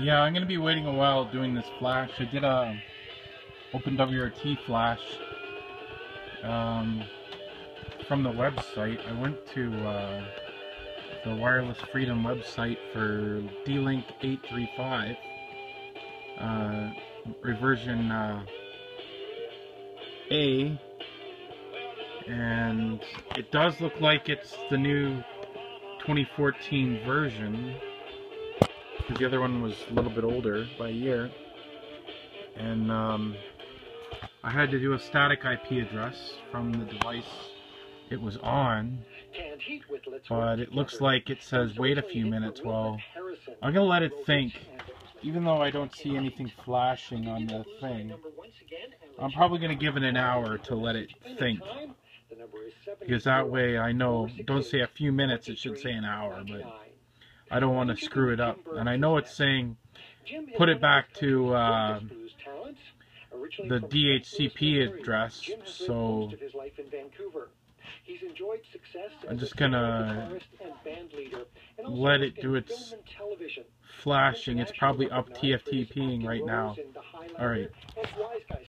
Yeah, I'm gonna be waiting a while doing this flash. I did a OpenWRT flash um, from the website. I went to uh, the Wireless Freedom website for D-Link 835 uh, reversion uh, A, and it does look like it's the new 2014 version because the other one was a little bit older by a year. And um, I had to do a static IP address from the device it was on, but it looks like it says wait a few minutes. Well, I'm gonna let it think, even though I don't see anything flashing on the thing. I'm probably gonna give it an hour to let it think. Because that way I know, don't say a few minutes, it should say an hour, but I don't want to screw it up. And I know it's saying put it back to uh, the DHCP address, so I'm just gonna let it do its flashing. It's probably up TFTPing right now. Alright.